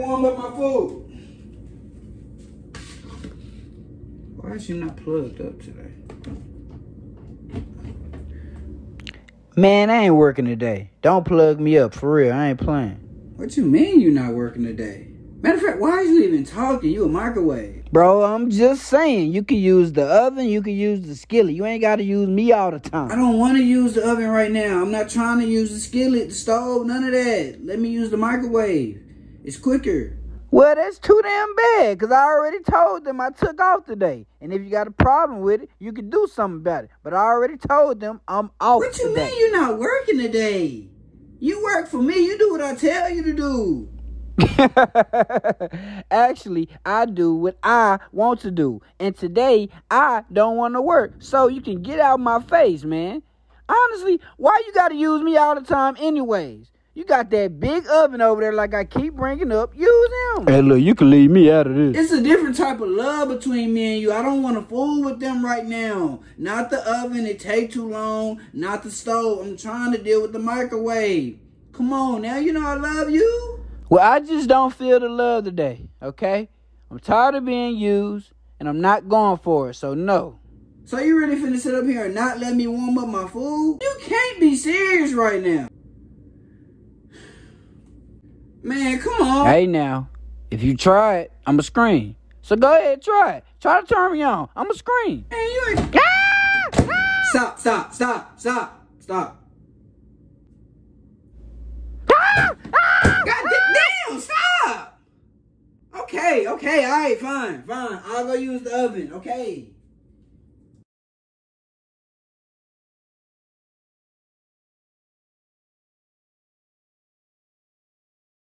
warm up my food. Why is she not plugged up today? Man, I ain't working today. Don't plug me up for real. I ain't playing. What you mean you not working today? Matter of fact, why are you even talking? You a microwave. Bro, I'm just saying, you can use the oven, you can use the skillet. You ain't got to use me all the time. I don't want to use the oven right now. I'm not trying to use the skillet, the stove, none of that. Let me use the microwave. It's quicker. Well, that's too damn bad, because I already told them I took off today. And if you got a problem with it, you can do something about it. But I already told them I'm off What you today. mean you're not working today? You work for me. You do what I tell you to do. Actually, I do what I want to do. And today, I don't want to work. So you can get out my face, man. Honestly, why you got to use me all the time anyways? You got that big oven over there like I keep bringing up. Use him. Hey, look, you can leave me out of this. It's a different type of love between me and you. I don't want to fool with them right now. Not the oven. It take too long. Not the stove. I'm trying to deal with the microwave. Come on now. You know I love you. Well, I just don't feel the love today, okay? I'm tired of being used, and I'm not going for it, so no. So you really finna sit up here and not let me warm up my food? You can't be serious right now. Man, come on. Hey, now, if you try it, I'm a scream. So go ahead, try it. Try to turn me on. I'm a scream. Man, you ain't... Ah! Ah! Stop, stop, stop, stop, stop. Ah! God da- damn, stop! Okay, okay, alright, fine, fine. I'll go use the oven, okay.